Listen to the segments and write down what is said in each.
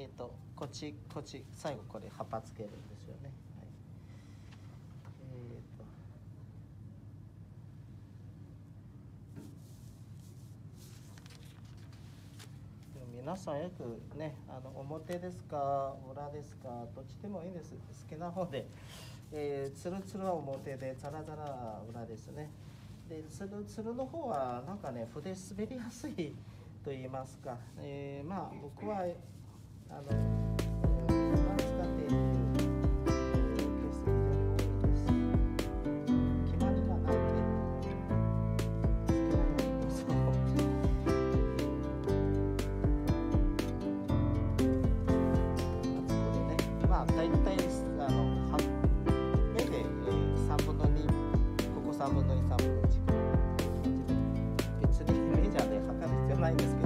えっ、とこっちこっち最後これ葉っぱつけるんですよね、えっ、と。皆さんよくねあの表ですか裏ですかどっちでもいいです。好きな方で、えー、つるつるは表でザラザラは裏ですね。でつるつるの方はなんかね筆滑りやすいと言いますか、えー、まあ僕はあの、えー、普段使っているケースが非常に多いです決まりがないので好きなようにどうぞあそこでねまあ大体あのは目で、えー、3分の2ここ3分の23分の1別にメジャーで測る必要ないんですけど。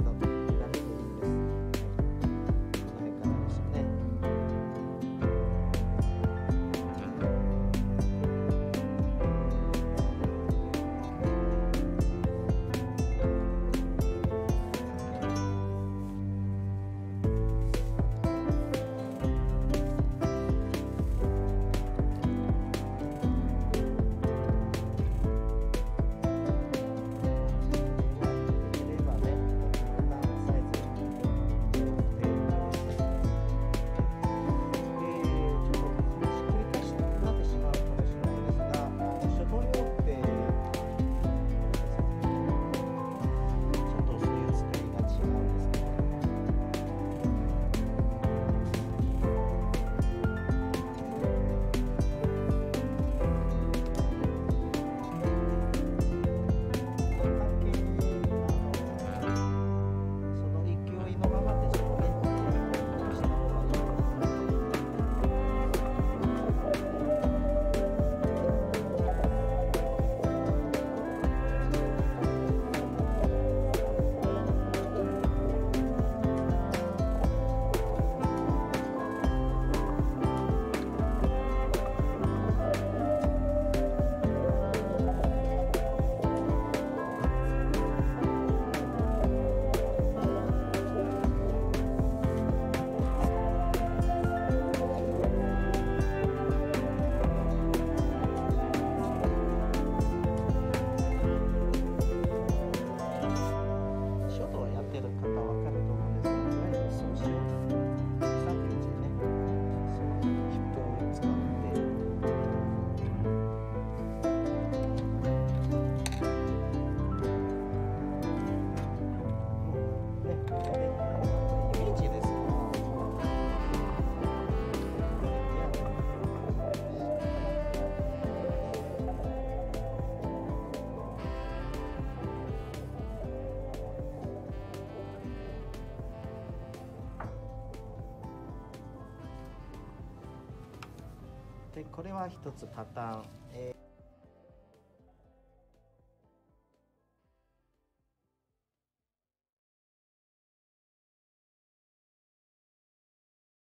でこれは一つパターン、え